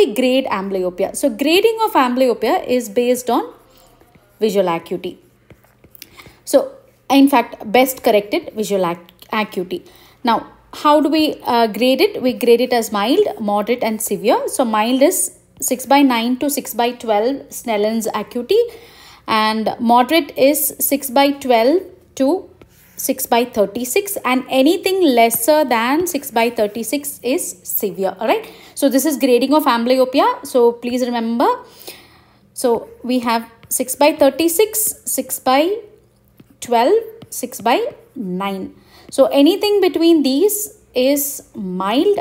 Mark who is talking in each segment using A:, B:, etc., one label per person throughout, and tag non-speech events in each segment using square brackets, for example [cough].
A: we grade amblyopia? So grading of amblyopia is based on visual acuity. So in fact, best corrected visual ac acuity. Now, how do we uh, grade it? We grade it as mild, moderate and severe. So mild is 6 by 9 to 6 by 12 Snellen's acuity and moderate is 6 by 12 to 6 by 36 and anything lesser than 6 by 36 is severe alright? So this is grading of amblyopia. So please remember. So we have 6 by 36 6 by 12 6 by 9 so anything between these is mild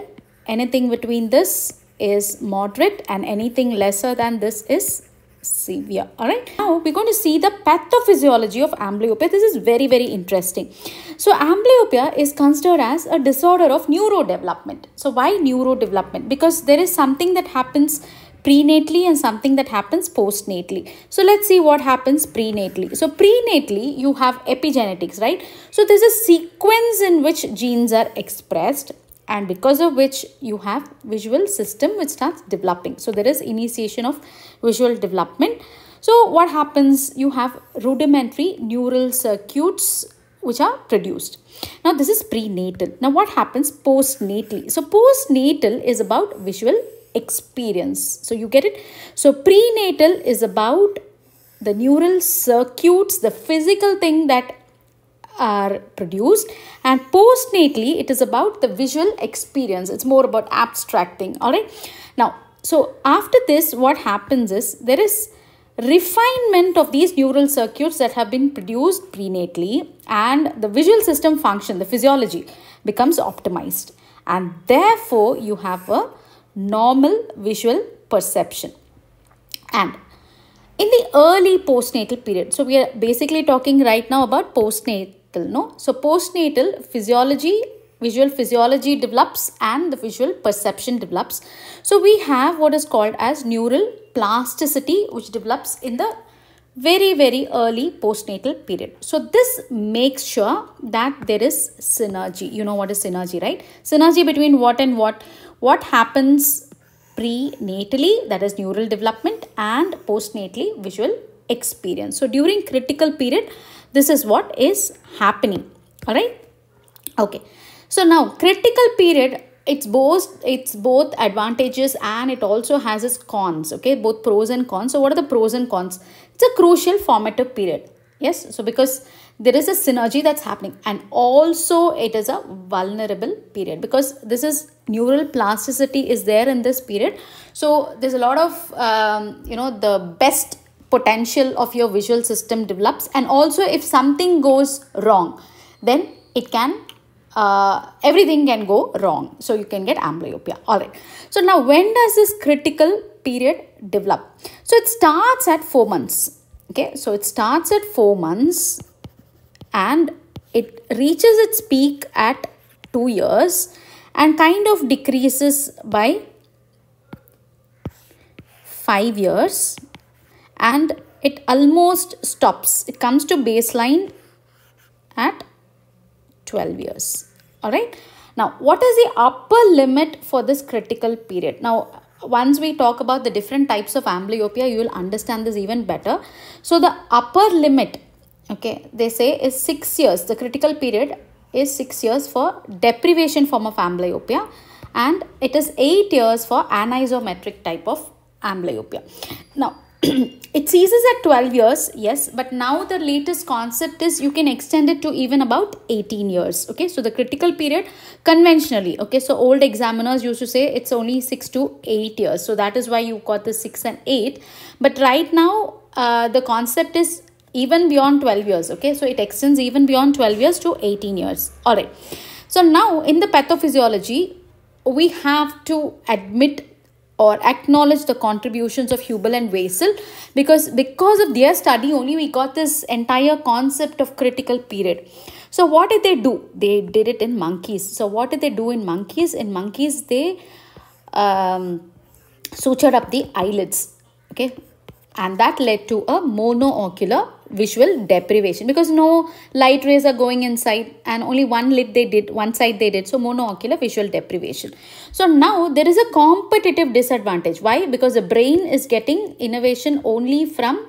A: anything between this is moderate and anything lesser than this is severe. All right now we're going to see the pathophysiology of amblyopia. This is very very interesting. So amblyopia is considered as a disorder of neurodevelopment. So why neurodevelopment? Because there is something that happens prenatally and something that happens postnatally. So let's see what happens prenatally. So prenatally you have epigenetics right? So there's a sequence in which genes are expressed and because of which you have visual system which starts developing. So there is initiation of visual development. So what happens? You have rudimentary neural circuits which are produced. Now this is prenatal. Now what happens postnatally? So postnatal is about visual experience. So you get it? So prenatal is about the neural circuits the physical thing that are produced. And postnatally it is about the visual experience. It's more about abstracting. All right? Now so after this what happens is there is refinement of these neural circuits that have been produced prenatally and the visual system function the physiology becomes optimized. And therefore you have a normal visual perception. And in the early postnatal period so we are basically talking right now about postnatal no so postnatal physiology visual physiology develops and the visual perception develops. So we have what is called as neural plasticity which develops in the very very early postnatal period. So this makes sure that there is synergy. You know what is synergy right? Synergy between what and what? What happens prenatally that is neural development and postnatally visual experience. So during critical period this is what is happening. Alright. Okay. So now critical period it's both it's both advantages and it also has its cons okay both pros and cons so what are the pros and cons it's a crucial formative period yes so because there is a synergy that's happening and also it is a vulnerable period because this is neural plasticity is there in this period so there's a lot of um, you know the best potential of your visual system develops and also if something goes wrong then it can uh, everything can go wrong. So you can get amblyopia. All right. So now when does this critical period develop? So it starts at four months. Okay. So it starts at four months and it reaches its peak at two years and kind of decreases by five years and it almost stops. It comes to baseline at 12 years. Alright. Now, what is the upper limit for this critical period? Now, once we talk about the different types of amblyopia, you will understand this even better. So, the upper limit, okay, they say is 6 years. The critical period is 6 years for deprivation form of amblyopia and it is 8 years for anisometropic type of amblyopia. Now, [clears throat] it ceases at 12 years yes but now the latest concept is you can extend it to even about 18 years okay? So the critical period conventionally okay? So old examiners used to say it's only 6 to 8 years. So that is why you got the 6 and 8 but right now uh, the concept is even beyond 12 years okay? So it extends even beyond 12 years to 18 years. All right. So now in the pathophysiology we have to admit or acknowledge the contributions of Hubel and Wiesel because because of their study only we got this entire concept of critical period. So what did they do? They did it in monkeys. So what did they do in monkeys? In monkeys they um, sutured up the eyelids. Okay, and that led to a monoocular visual deprivation. Because no light rays are going inside and only one lid they did one side they did. So monoocular visual deprivation. So now there is a competitive disadvantage. Why? Because the brain is getting innervation only from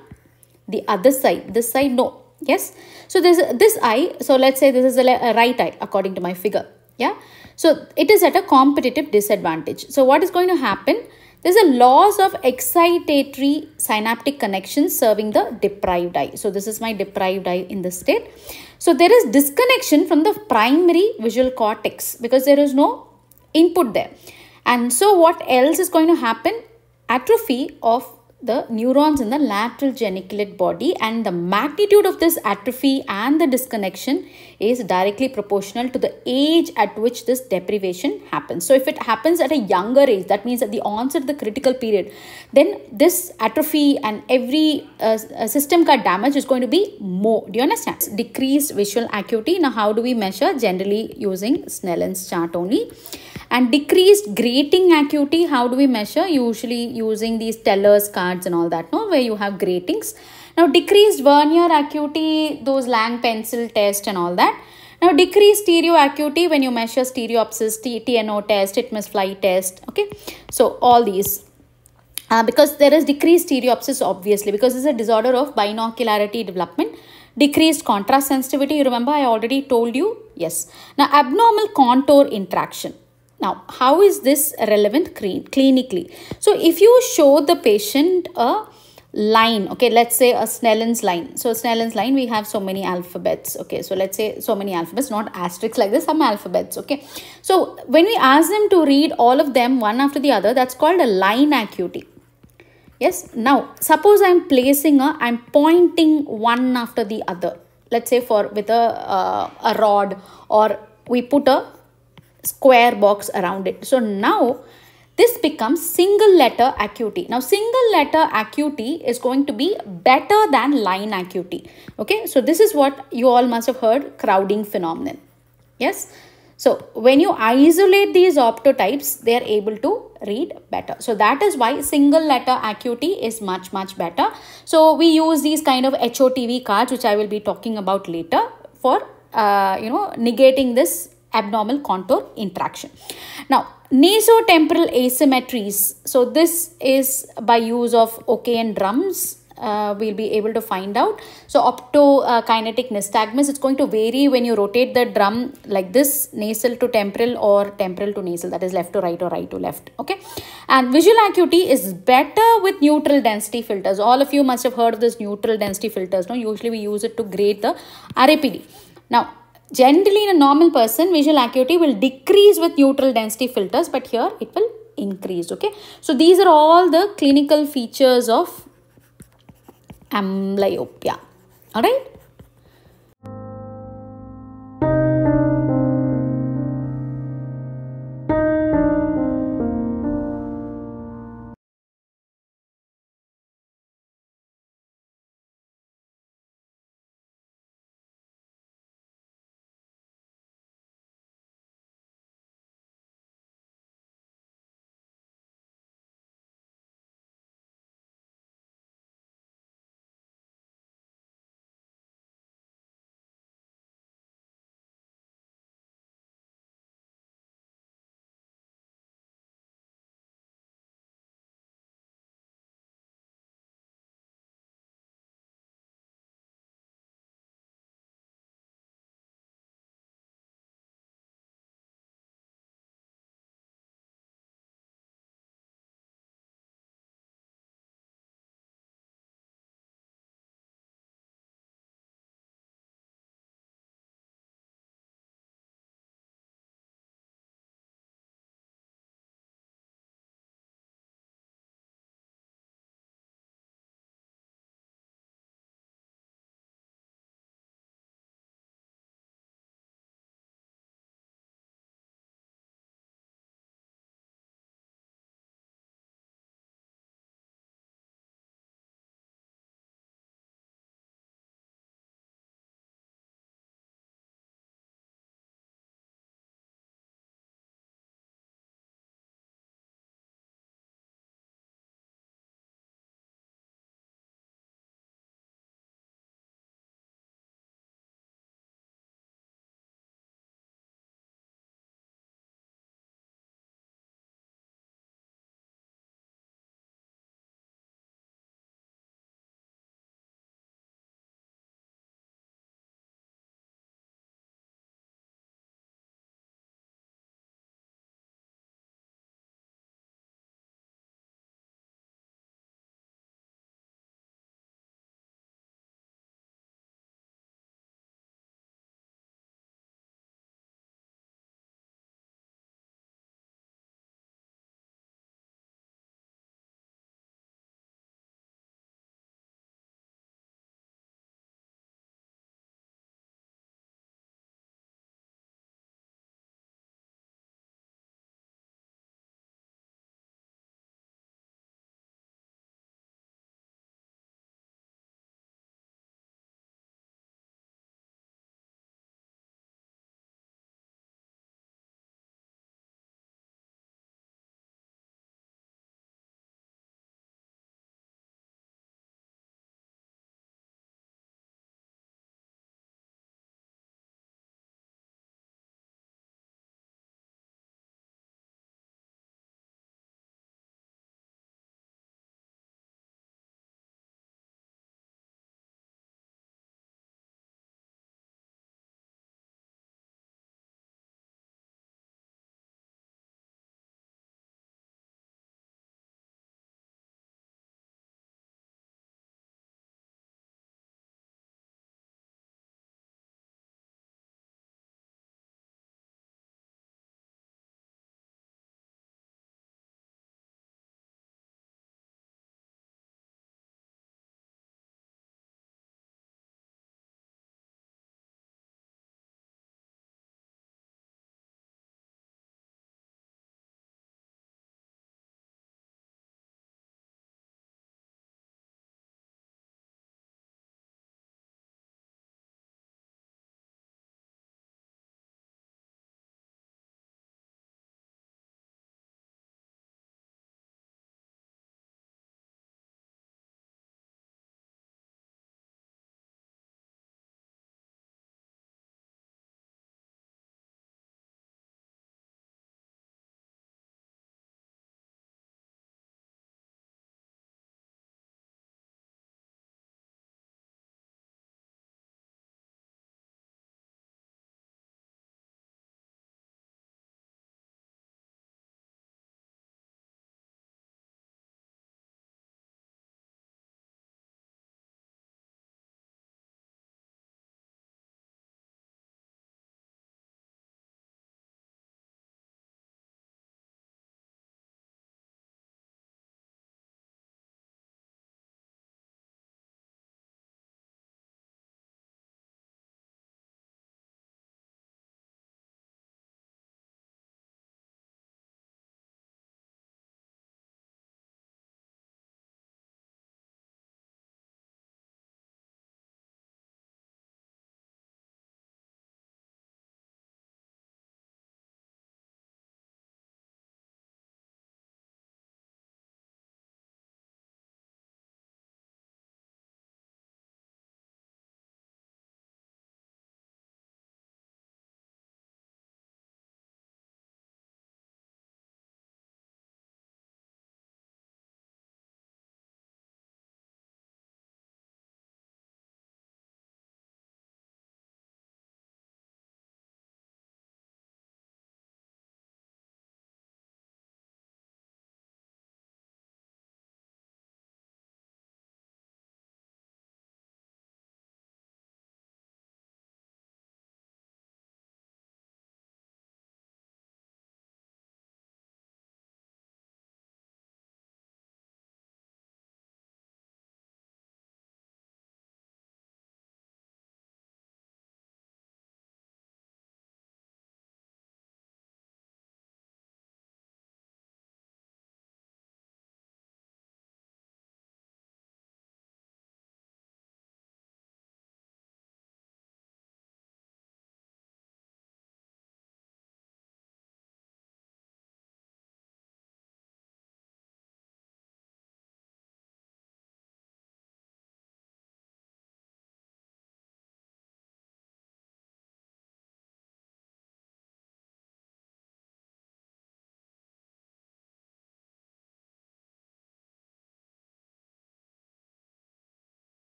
A: the other side. This side no. Yes? So this this eye so let's say this is a, a right eye according to my figure. Yeah? So it is at a competitive disadvantage. So what is going to happen there's a loss of excitatory synaptic connections serving the deprived eye. So this is my deprived eye in this state. So there is disconnection from the primary visual cortex because there is no input there. And so what else is going to happen? Atrophy of the neurons in the lateral geniculate body and the magnitude of this atrophy and the disconnection is directly proportional to the age at which this deprivation happens. So if it happens at a younger age, that means at the onset of the critical period, then this atrophy and every uh, uh system cut damage is going to be more. Do you understand? Decreased visual acuity. Now how do we measure? Generally using Snellen's chart only and decreased grating acuity how do we measure? Usually using these Teller's cards and all that no? Where you have gratings. Now decreased vernier acuity those Lang pencil test and all that. Now decreased stereo acuity when you measure stereopsis TNO test Titmus fly test okay? So all these. Uh, because there is decreased stereopsis obviously because it's a disorder of binocularity development. Decreased contrast sensitivity you remember i already told you? Yes. Now abnormal contour interaction now, how is this relevant clinically? So, if you show the patient a line, okay, let's say a Snellen's line. So, Snellen's line, we have so many alphabets, okay. So, let's say so many alphabets, not asterisks like this, some alphabets, okay. So, when we ask them to read all of them one after the other, that's called a line acuity. Yes, now, suppose I'm placing a, I'm pointing one after the other. Let's say for with a, uh, a rod or we put a square box around it. So now this becomes single letter acuity. Now single letter acuity is going to be better than line acuity. Okay, so this is what you all must have heard crowding phenomenon. Yes. So when you isolate these optotypes, they are able to read better. So that is why single letter acuity is much, much better. So we use these kind of HOTV cards, which I will be talking about later for, uh, you know, negating this abnormal contour interaction. Now, nasotemporal asymmetries. So, this is by use of OKN drums. Uh, we'll be able to find out. So, optokinetic nystagmus, it's going to vary when you rotate the drum like this, nasal to temporal or temporal to nasal, that is left to right or right to left. Okay. And visual acuity is better with neutral density filters. All of you must have heard of this neutral density filters. No, usually we use it to grade the RAPD. Now, Generally, in a normal person, visual acuity will decrease with neutral density filters, but here it will increase. Okay, so these are all the clinical features of amblyopia. All right.